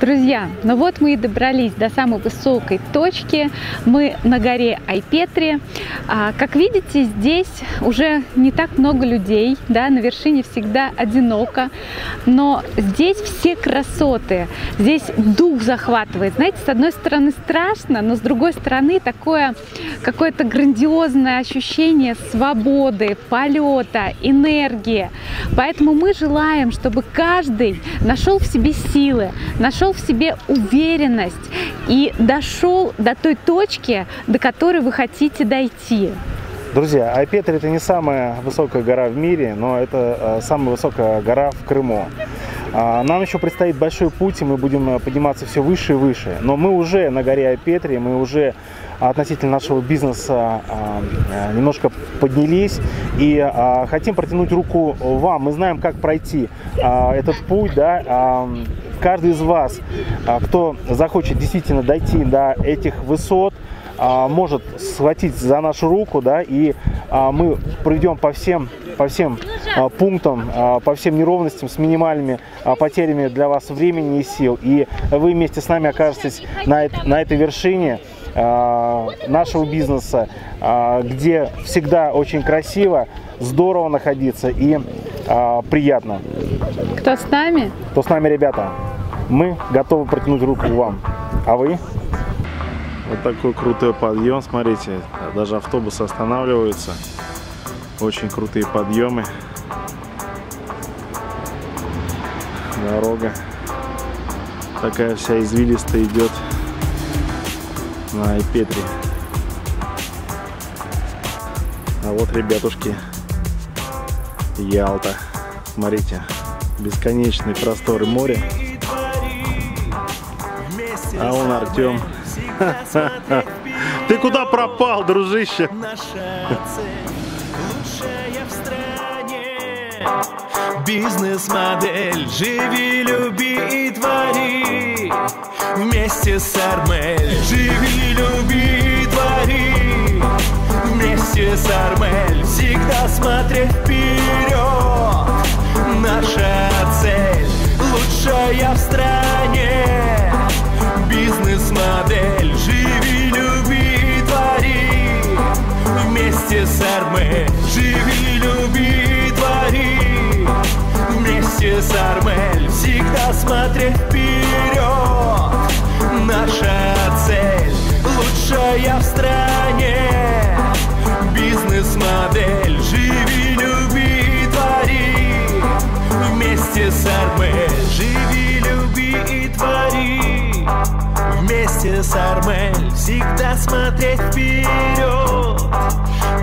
Друзья, ну вот мы и добрались до самой высокой точки. Мы на горе Айпетри. А, как видите, здесь уже не так много людей, да, на вершине всегда одиноко, но здесь все красоты, здесь дух захватывает. Знаете, с одной стороны страшно, но с другой стороны такое какое-то грандиозное ощущение свободы, полета, энергии. Поэтому мы желаем, чтобы каждый нашел в себе силы, нашел нашел в себе уверенность и дошел до той точки, до которой вы хотите дойти. Друзья, Айпетр это не самая высокая гора в мире, но это э, самая высокая гора в Крыму. А, нам еще предстоит большой путь, и мы будем э, подниматься все выше и выше. Но мы уже на горе Айпетри, мы уже относительно нашего бизнеса а, а, немножко поднялись и хотим протянуть руку вам. Мы знаем, как пройти этот путь, да, каждый из вас, кто захочет действительно дойти до этих высот, может схватить за нашу руку, да, и мы пройдем по всем, по всем пунктам, по всем неровностям с минимальными потерями для вас времени и сил. И вы вместе с нами окажетесь на, на этой вершине нашего бизнеса, где всегда очень красиво, здорово находиться и приятно. Кто с нами? Кто с нами, ребята? Мы готовы протянуть руку вам. А вы? Вот такой крутой подъем, смотрите, даже автобусы останавливаются. Очень крутые подъемы. Дорога такая вся извилистая идет на Айпетре. А вот, ребятушки, Ялта. Смотрите, бесконечные просторы моря. А он Артем. Ты куда пропал, дружище? Бизнес-модель Живи, люби и твори. Вместе с Армель Живи, люби и твори. Вместе с Армель Всегда смотреть вперед Армель Живи, люби, твори. Вместе с Армель Всегда смотреть вперед. Наша цель Лучшая в стране вместе с Армель. Всегда смотреть вперед.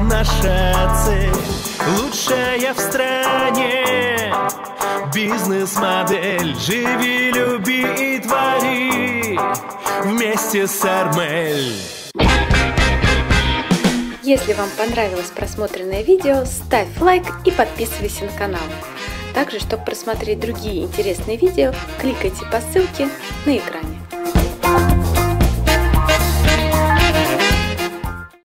Наша цель лучшая в стране. Бизнес-модель Живи, люби и твори. Вместе с Армель. Если вам понравилось просмотренное видео, ставь лайк и подписывайся на канал. Также, чтобы просмотреть другие интересные видео, кликайте по ссылке на экране.